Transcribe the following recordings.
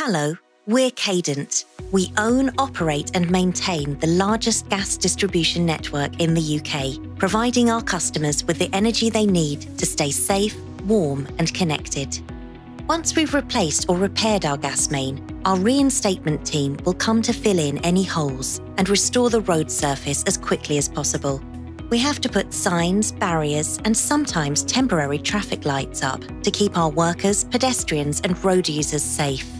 Hello, we're Cadent. We own, operate, and maintain the largest gas distribution network in the UK, providing our customers with the energy they need to stay safe, warm, and connected. Once we've replaced or repaired our gas main, our reinstatement team will come to fill in any holes and restore the road surface as quickly as possible. We have to put signs, barriers, and sometimes temporary traffic lights up to keep our workers, pedestrians, and road users safe.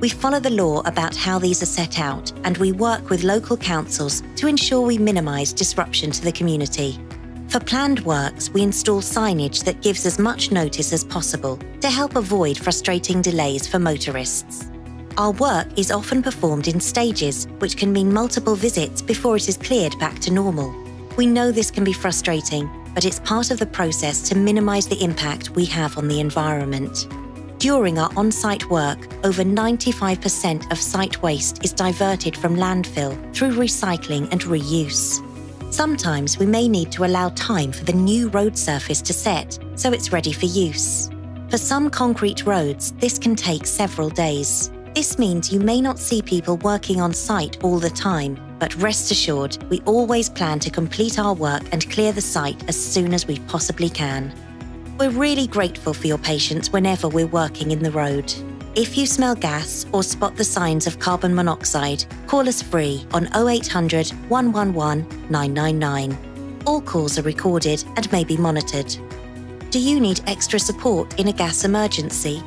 We follow the law about how these are set out, and we work with local councils to ensure we minimise disruption to the community. For planned works, we install signage that gives as much notice as possible to help avoid frustrating delays for motorists. Our work is often performed in stages, which can mean multiple visits before it is cleared back to normal. We know this can be frustrating, but it's part of the process to minimise the impact we have on the environment. During our on site work, over 95% of site waste is diverted from landfill through recycling and reuse. Sometimes we may need to allow time for the new road surface to set so it's ready for use. For some concrete roads, this can take several days. This means you may not see people working on site all the time, but rest assured, we always plan to complete our work and clear the site as soon as we possibly can. We're really grateful for your patience whenever we're working in the road. If you smell gas or spot the signs of carbon monoxide, call us free on 0800 111 999. All calls are recorded and may be monitored. Do you need extra support in a gas emergency?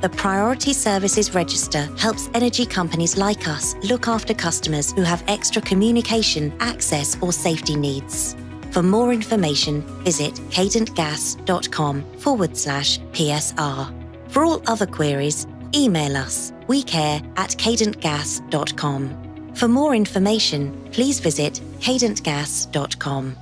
The Priority Services Register helps energy companies like us look after customers who have extra communication, access, or safety needs. For more information, visit cadentgas.com forward slash PSR. For all other queries, email us wecare at cadentgas.com. For more information, please visit cadentgas.com.